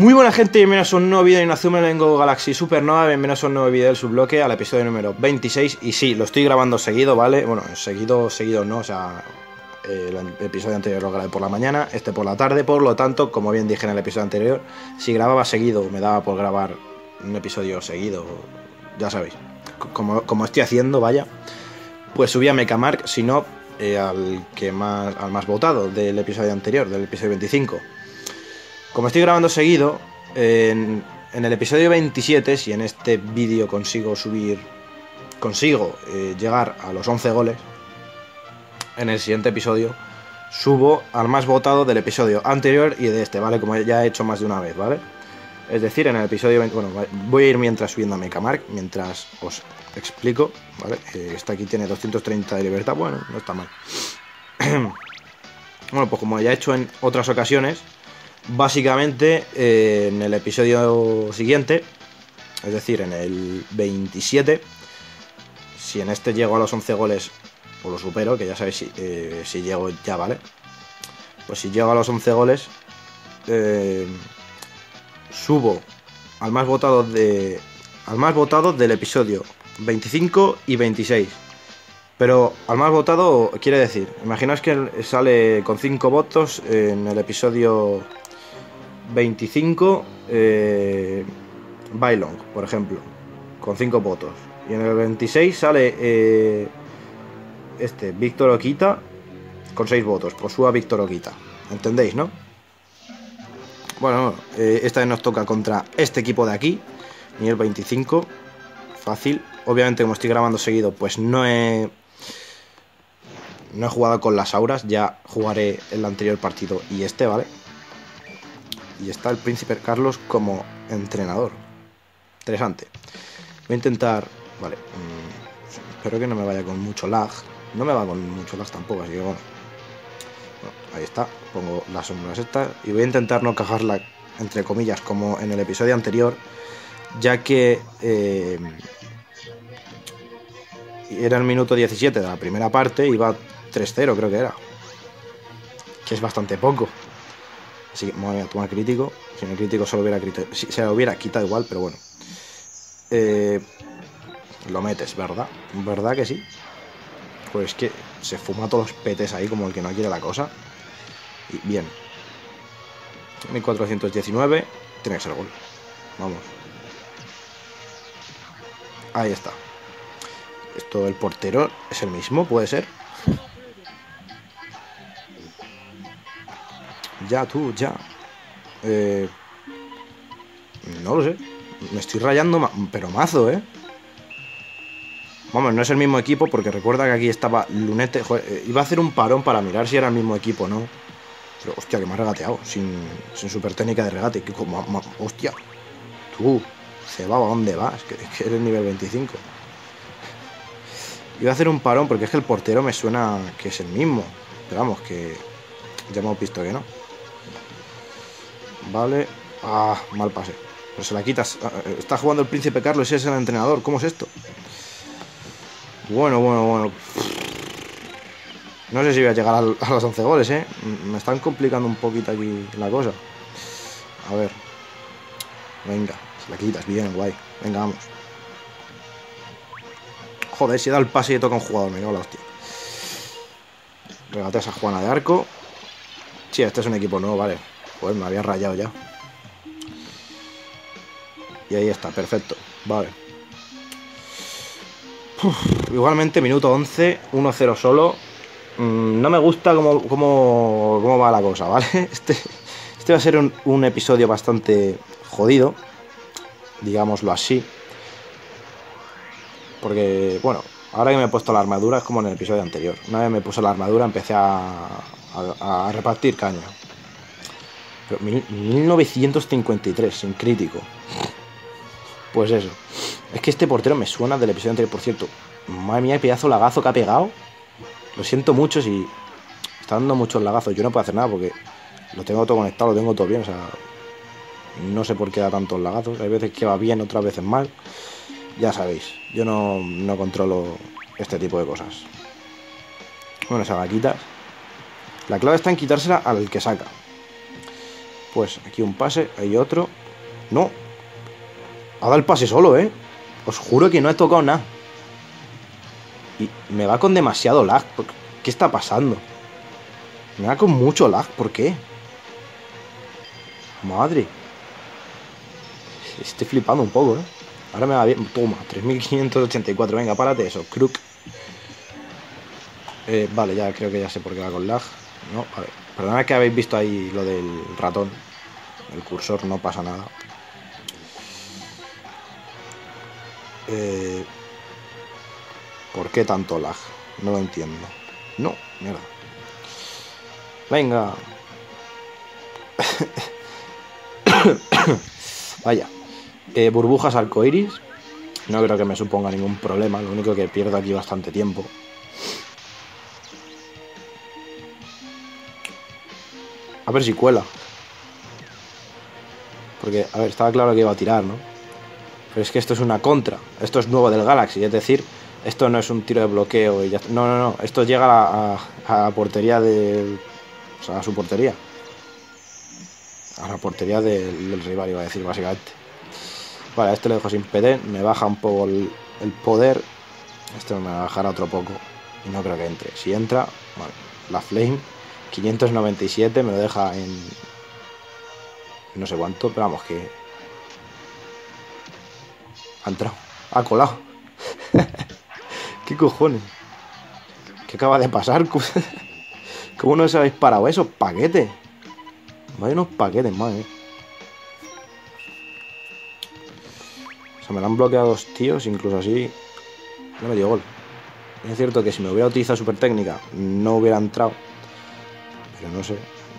Muy buena gente, bienvenidos a un nuevo vídeo de Inazuma Lengo Galaxy Supernova, bienvenidos a un nuevo vídeo del subbloque, al episodio número 26, y sí, lo estoy grabando seguido, ¿vale? Bueno, seguido, seguido no, o sea, el episodio anterior lo grabé por la mañana, este por la tarde, por lo tanto, como bien dije en el episodio anterior, si grababa seguido, me daba por grabar un episodio seguido, ya sabéis, como, como estoy haciendo, vaya, pues subía a Mecamark, si no, eh, al, que más, al más votado del episodio anterior, del episodio 25. Como estoy grabando seguido, en, el episodio 27, si en este vídeo consigo subir, consigo eh, llegar a los 11 goles, en el siguiente episodio subo al más votado del episodio anterior y de este, ¿vale? Como ya he hecho más de una vez, ¿vale? Es decir, en el episodio 20, bueno, voy a ir mientras subiendo a Mecamark, mientras os explico, ¿vale? Eh, esta aquí tiene 230 de libertad, bueno, no está mal. bueno, pues como ya he hecho en otras ocasiones, Básicamente, eh, en el episodio siguiente, es decir, en el 27, si en este llego a los 11 goles o lo supero, que ya sabéis si, eh, si llego ya, ¿vale? Pues si llego a los 11 goles, eh, subo al más votado de al más votado del episodio 25 y 26. Pero al más votado quiere decir, imaginaos que sale con 5 votos en el episodio 25 eh, Bailong, por ejemplo, con 5 votos. Y en el 26 sale eh, este, Víctor Oquita, con 6 votos. Pues suba Víctor Oquita. ¿Entendéis, no? Bueno, eh, esta vez nos toca contra este equipo de aquí, nivel 25. Fácil. Obviamente, como estoy grabando seguido, pues no he. No he jugado con las auras, ya jugaré el anterior partido y este, ¿vale? Y está el príncipe Carlos como entrenador. Interesante. Voy a intentar... Vale. Mm, espero que no me vaya con mucho lag. No me va con mucho lag tampoco, así que bueno. ahí está. Pongo las sombras estas. Y voy a intentar no cajarla, entre comillas, como en el episodio anterior. Ya que... Eh, era el minuto 17 de la primera parte. Iba 3-0 creo que era. Que es bastante poco. Así que a tomar crítico. Si el crítico se lo hubiera, se lo hubiera quitado igual, pero bueno. Eh, lo metes, ¿verdad? ¿Verdad que sí? Pues que se fuma todos los petes ahí como el que no quiere la cosa. Y bien. 1419. Tiene que ser gol. Vamos. Ahí está. Esto, el portero es el mismo, puede ser. Ya, tú, ya. Eh, no lo sé. Me estoy rayando, pero mazo, ¿eh? Vamos, no es el mismo equipo porque recuerda que aquí estaba Lunete. Eh, iba a hacer un parón para mirar si era el mismo equipo, ¿no? Pero, hostia, que me ha regateado. Sin, sin super técnica de regate. Que como, hostia. Tú, Cebaba, ¿dónde vas? Que, que eres nivel 25. Iba a hacer un parón porque es que el portero me suena que es el mismo. Pero vamos, que ya hemos visto que no. Vale. Ah, mal pase. Pero se la quitas. Ah, eh, está jugando el príncipe Carlos y es el entrenador. ¿Cómo es esto? Bueno, bueno, bueno. No sé si voy a llegar a los 11 goles, ¿eh? Me están complicando un poquito aquí la cosa. A ver. Venga, se la quitas. Bien, guay. Venga, vamos. Joder, si da el pase y toca un jugador. Me cago la hostia. Regateas a Juana de Arco. Sí, este es un equipo nuevo, vale. Pues me había rayado ya. Y ahí está, perfecto. Vale. igualmente, minuto 11, 1-0 solo. Mm, no me gusta cómo, cómo, va la cosa, ¿vale? Este, este va a ser un, un episodio bastante jodido, digámoslo así. Porque, bueno, ahora que me he puesto la armadura es como en el episodio anterior. Una vez me puse la armadura empecé a, a repartir caña. 1953, sin crítico. Pues eso. Es que este portero me suena del episodio anterior, por cierto. Madre mía, el pedazo lagazo que ha pegado. Lo siento mucho si está dando muchos lagazos. Yo no puedo hacer nada porque lo tengo todo conectado, lo tengo todo bien. O sea, no sé por qué da tantos lagazos. Hay veces que va bien, otras veces mal. Ya sabéis, yo no, no controlo este tipo de cosas. Bueno, esa vaquita. La clave está en quitársela al que saca. Pues aquí un pase, hay otro. No. Ha dado el pase solo, ¿eh? Os juro que no he tocado nada. Y me va con demasiado lag. ¿Qué está pasando? Me va con mucho lag, ¿por qué? Madre. Estoy flipando un poco, ¿eh? Ahora me va bien. Toma, 3584. Venga, párate eso. Crook. Eh, vale, ya creo que ya sé por qué va con lag. No, a ver. Perdona que habéis visto ahí lo del ratón. El cursor no pasa nada. Eh, ¿Por qué tanto lag? No lo entiendo. No, mierda. Venga. Vaya. Eh, burbujas arcoiris. No creo que me suponga ningún problema. Lo único que pierdo aquí bastante tiempo. A ver si cuela. Porque, a ver, estaba claro que iba a tirar, ¿no? Pero es que esto es una contra. Esto es nuevo del Galaxy. Es decir, esto no es un tiro de bloqueo y ya No, no, no. Esto llega a, la portería del... O sea, a su portería. A la portería del, rival, iba a decir, básicamente. Vale, a este le dejo sin PD. Me baja un poco el, poder. Este me va a bajar otro poco. Y no creo que entre. Si entra, bueno, la Flame 597 me lo deja en... No sé cuánto, pero vamos que... Ha entrado. Ha colado. ¿Qué cojones? ¿Qué acaba de pasar? ¿Cómo no se habéis parado esos paquetes? Vaya unos paquetes, madre. O sea, me lo han bloqueado dos tíos, incluso así. No me dio gol. Es cierto que si me hubiera utilizado super técnica, no hubiera entrado. Pero no sé.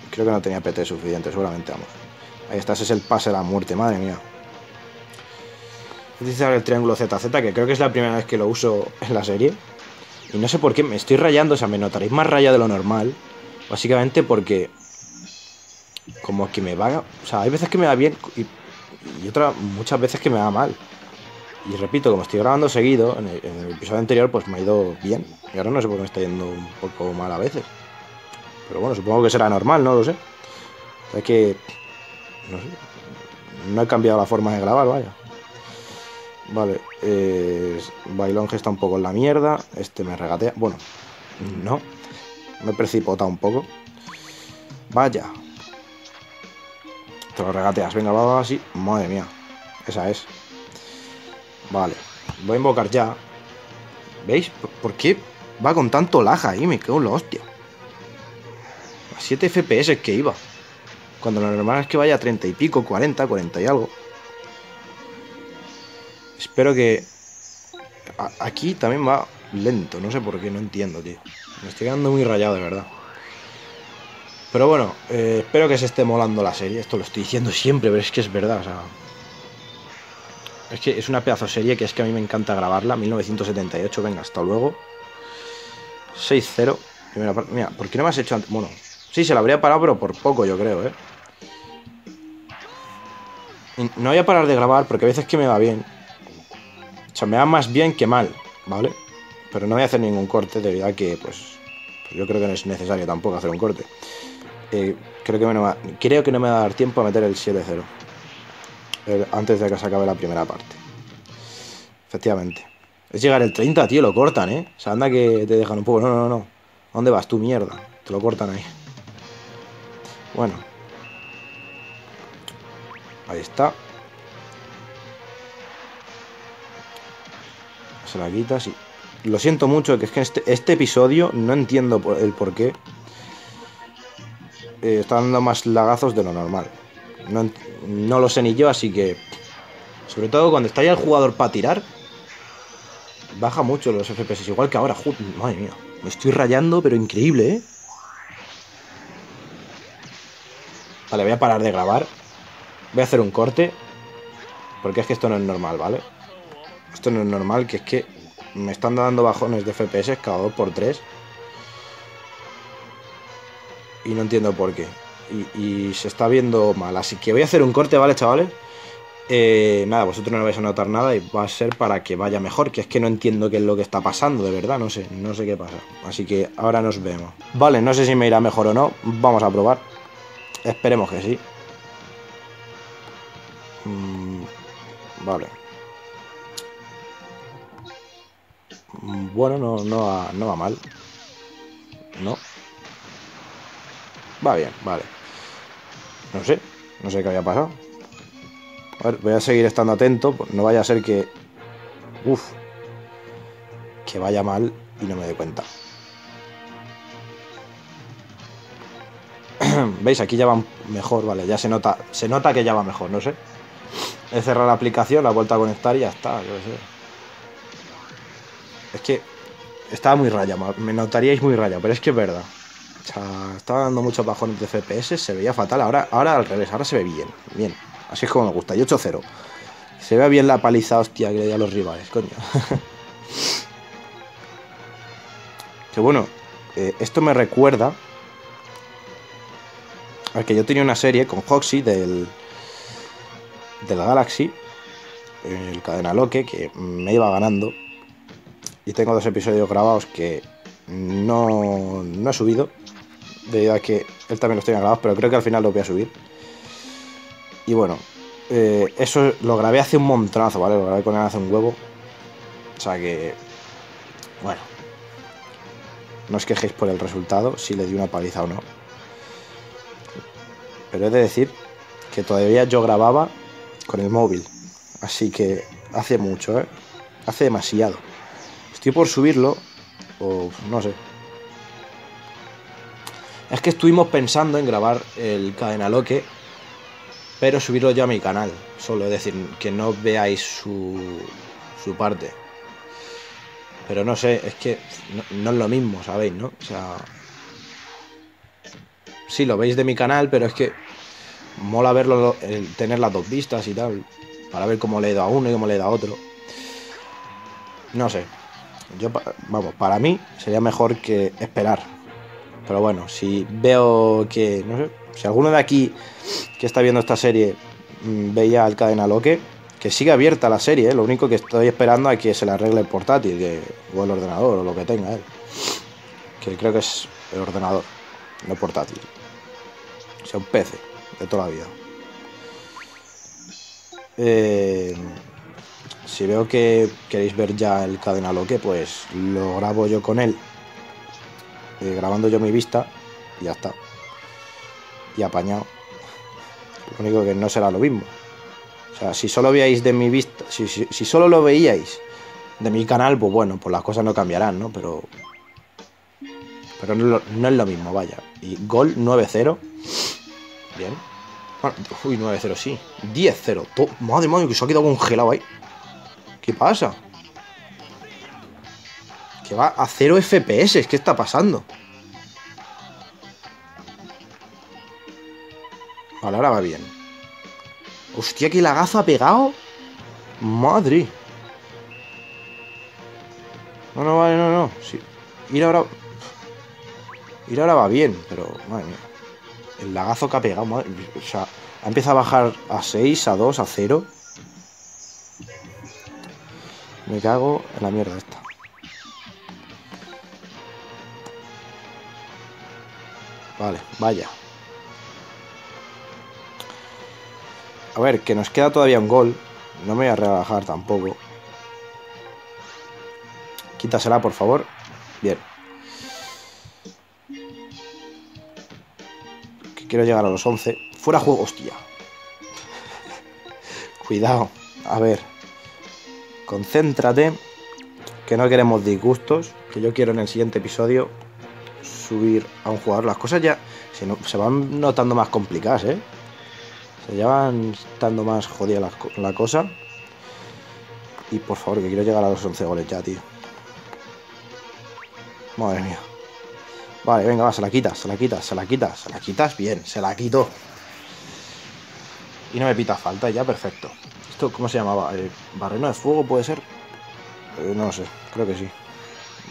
Creo que no tenía PT suficiente, seguramente, vamos. Ahí está, ese es el pase de la muerte, madre mía. Utilizar el triángulo ZZ, que creo que es la primera vez que lo uso en la serie. Y no sé por qué me estoy rayando, o sea, me notaréis más raya de lo normal. Básicamente porque... Como que me va... O sea, hay veces que me va bien y, y otras muchas veces que me va mal. Y repito, como estoy grabando seguido, en el, episodio anterior pues me ha ido bien. Y ahora no sé por qué me está yendo un poco mal a veces. Pero bueno, supongo que será normal, no lo sé. Es que... No sé. No he cambiado la forma de grabar, vaya. Vale, eh, Bailonge está un poco en la mierda. Este me regatea. Bueno, no. Me precipita un poco. Vaya. Te lo regateas. Venga, va, así. Madre mía. Esa es. Vale. Voy a invocar ya. ¿Veis? ¿Por qué va con tanto laja ahí? Me quedo en la hostia. A 7 FPS que iba. Cuando lo normal es que vaya a 30 y pico, 40, 40 y algo. Espero que... Aquí también va lento, no sé por qué, no entiendo, tío. Me estoy quedando muy rayado, de verdad. Pero bueno, eh, espero que se esté molando la serie. Esto lo estoy diciendo siempre, pero es que es verdad, o sea... Es que es una pedazo serie que es que a mí me encanta grabarla. 1978, venga, hasta luego. 6-0. Mira, ¿por qué no me has hecho antes? Bueno, sí, se la habría parado, pero por poco, yo creo, ¿eh? no voy a parar de grabar porque a veces que me va bien. O sea, me va más bien que mal, ¿vale? Pero no voy a hacer ningún corte debido a que, pues, pues yo creo que no es necesario tampoco hacer un corte. Eh, creo, que no va, creo que no me va a dar tiempo a meter el 7-0. Eh, antes de que se acabe la primera parte. Efectivamente. Es llegar el 30, tío, lo cortan, ¿eh? O sea, anda que te dejan un poco. No, no, no. ¿A dónde vas tú, mierda? Te lo cortan ahí. Bueno. Ahí está. Se la quita, sí. Lo siento mucho, que es que este, este episodio no entiendo el por qué. Eh, está dando más lagazos de lo normal. No, lo sé ni yo, así que... Sobre todo cuando está ya el jugador para tirar. Baja mucho los FPS, igual que ahora. Madre mía, me estoy rayando, pero increíble, ¿eh? Vale, voy a parar de grabar. Voy a hacer un corte. Porque es que esto no es normal, ¿vale? Esto no es normal, que es que me están dando bajones de FPS cada 2 por 3 Y no entiendo por qué. Y, se está viendo mal. Así que voy a hacer un corte, ¿vale, chavales? Eh, nada, vosotros no vais a notar nada y va a ser para que vaya mejor, que es que no entiendo qué es lo que está pasando, de verdad, no sé, no sé qué pasa. Así que ahora nos vemos. Vale, no sé si me irá mejor o no, vamos a probar. Esperemos que sí. Mm, vale. Mm, bueno, no, no, va, no va mal. No. Va bien, vale. No sé, no sé qué había pasado. A ver, voy a seguir estando atento, pues no vaya a ser que... Uf. Que vaya mal y no me dé cuenta. ¿Veis? Aquí ya va mejor, vale, ya se nota, se nota que ya va mejor, no sé. He cerrado la aplicación, la he vuelto a conectar y ya está. Es que estaba muy rayado, me notaríais muy rayado, pero es que es verdad. O sea, estaba dando muchos bajones de FPS, se veía fatal. Ahora, ahora al revés, ahora se ve bien, bien. Así es como me gusta, y 8-0. Se ve bien la paliza hostia que le di a los rivales, coño. que bueno, eh, esto me recuerda a que yo tenía una serie con Hoxie del, del Galaxy, el cadena Loque, que me iba ganando. Y tengo dos episodios grabados que no, no he subido, debido a que él también los tenía grabados, pero creo que al final los voy a subir. Y bueno, eh, eso lo grabé hace un montonazo, ¿vale? Lo grabé con él hace un huevo. O sea que, bueno, no os quejéis por el resultado, si le di una paliza o no. Pero he de decir que todavía yo grababa con el móvil. Así que hace mucho, ¿eh? Hace demasiado. Estoy por subirlo, o no sé. Es que estuvimos pensando en grabar el cadena loque, pero subirlo yo a mi canal. Solo, es decir, que no veáis su, su parte. Pero no sé, es que no, es lo mismo, ¿sabéis? ¿No? O sea. Sí, lo veis de mi canal, pero es que mola verlo, tener las dos vistas y tal. Para ver cómo le he dado a uno y cómo le he dado a otro. No sé. Yo, vamos, para mí sería mejor que esperar. Pero bueno, si veo que. No sé. Si alguno de aquí que está viendo esta serie mm, veía al cadena loque, que siga abierta la serie, ¿eh? lo único que estoy esperando es que se le arregle el portátil o el ordenador o lo que tenga él. Que creo que es el ordenador, no portátil. O sea, un PC de toda la vida. Eh, si veo que queréis ver ya el cadena loque, pues lo grabo yo con él, eh, grabando yo mi vista, y ya está. Y apañado. Lo único que no será lo mismo si solo veíais de mi vista, si, solo lo veíais de mi canal, pues bueno, pues las cosas no cambiarán, ¿no? Pero. Pero no, es lo mismo, vaya. Y gol 9-0. Bien. Uy, 9-0, sí. 10-0. Madre mía, que se ha quedado congelado ahí. ¿Qué pasa? Que va a 0 FPS. ¿Qué está pasando? Vale, ahora va bien. Hostia, que lagazo ha pegado. Madre. No, no, vale, no, no. Sí. Ir ahora. Ir ahora va bien, pero. Madre mía. El lagazo que ha pegado, madre. O sea, ha a bajar a 6, a 2, a 0. Me cago en la mierda esta. Vale, vaya. A ver, que nos queda todavía un gol. No me voy a rebajar tampoco. Quítasela, por favor. Bien. Quiero llegar a los 11. Fuera juego, hostia. Cuidado. A ver. Concéntrate. Que no queremos disgustos. Que yo quiero en el siguiente episodio subir a un jugador. Las cosas ya se, se van notando más complicadas, ¿eh? Se llevan estando más jodida la, cosa. Y por favor, que quiero llegar a los 11 goles ya, tío. Madre mía. Vale, venga, va, se la quitas, se la quitas, se la quitas, se la quitas bien, se la quito. Y no me pita falta, ya perfecto. ¿Esto cómo se llamaba? Eh, ¿Barreno de fuego puede ser? Eh, no sé, creo que sí.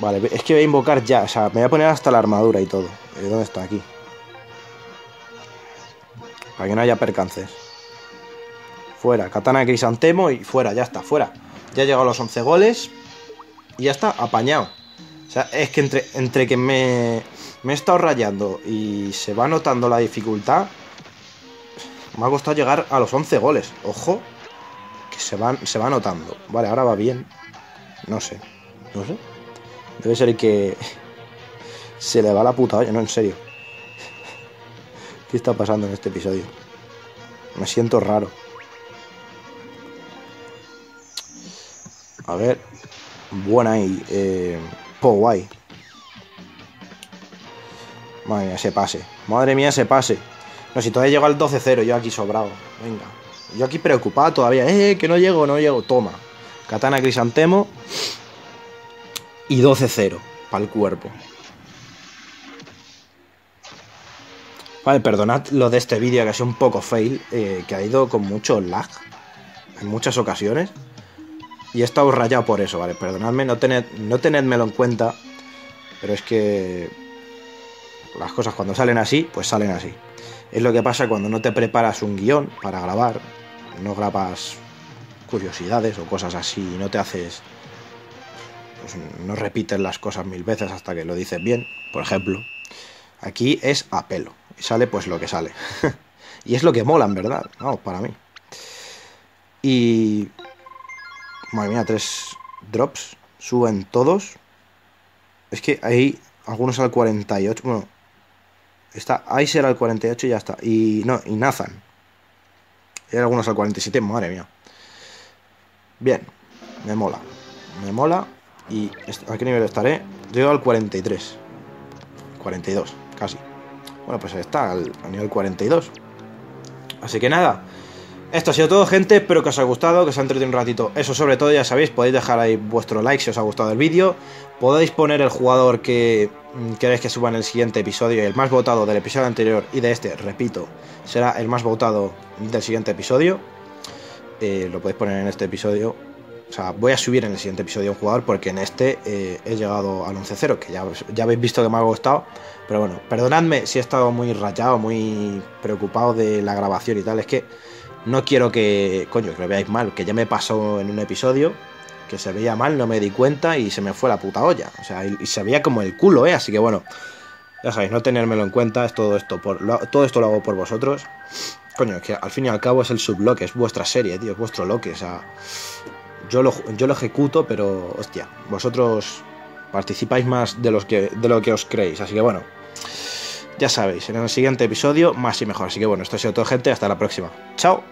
Vale, es que voy a invocar ya, o sea, me voy a poner hasta la armadura y todo. Eh, ¿Dónde está? Aquí. Para que no haya percances. Fuera, katana de crisantemo y fuera, ya está, fuera. Ya he llegado a los 11 goles y ya está, apañado. O sea, es que entre, entre que me, me he estado rayando y se va notando la dificultad, Me ha costado llegar a los 11 goles. Ojo, que se, van, se va notando. Vale, ahora va bien. No sé. No sé. Debe ser que se le va la puta olla, no, en serio. ¿Qué está pasando en este episodio? Me siento raro. A ver. Buena ahí. Eh, guay. Madre mía, ese pase. Madre mía, ese pase. No, si todavía llego al 12-0, yo aquí sobrado. Venga. Yo aquí preocupado todavía. Eh, que no llego, no llego. Toma. Katana Crisantemo. Y 12-0. Para el cuerpo. Vale, perdonad lo de este vídeo que ha sido un poco fail, eh, que ha ido con mucho lag en muchas ocasiones. Y he estado rayado por eso, ¿vale? Perdonadme, no, tened, no tenedmelo en cuenta, pero es que las cosas cuando salen así, pues salen así. Es lo que pasa cuando no te preparas un guion para grabar, no grabas curiosidades o cosas así, y no te haces... Pues no repites las cosas mil veces hasta que lo dices bien, por ejemplo. Aquí es a pelo y sale pues lo que sale. y es lo que mola, en verdad, vamos, para mí. Y... Madre mía, tres drops. Suben todos. Es que hay algunos al 48. Bueno, está Icer al 48 y ya está. Y no, y Nathan. Hay algunos al 47, madre mía. Bien, me mola. Me mola. ¿Y a qué nivel estaré? Llego al 43. 42, casi. Bueno, pues está al, nivel 42. Así que nada. Esto ha sido todo, gente. Espero que os haya gustado, que os haya entretenido un ratito. Eso sobre todo, ya sabéis, podéis dejar ahí vuestro like si os ha gustado el vídeo. Podéis poner el jugador que mm, queréis que suba en el siguiente episodio. El más votado del episodio anterior y de este, repito, será el más votado del siguiente episodio. Eh, lo podéis poner en este episodio o sea, voy a subir en el siguiente episodio un jugador porque en este eh, he llegado al 11-0, que ya, ya habéis visto que me ha gustado. Pero bueno, perdonadme si he estado muy rayado, muy preocupado de la grabación y tal. Es que no quiero que, coño, que lo veáis mal, que ya me pasó en un episodio que se veía mal, no me di cuenta y se me fue la puta olla. O sea, y, se veía como el culo, ¿eh? Así que bueno, ya sabéis, no tenérmelo en cuenta, es todo esto, por, todo esto lo hago por vosotros. Coño, es que al fin y al cabo es el subbloque, es vuestra serie, tío, es vuestro loque, o sea yo lo, yo lo ejecuto, pero hostia, vosotros participáis más de, los que, de lo que os creéis. Así que bueno, ya sabéis, en el siguiente episodio más y mejor. Así que bueno, esto ha sido todo gente, hasta la próxima. Chao.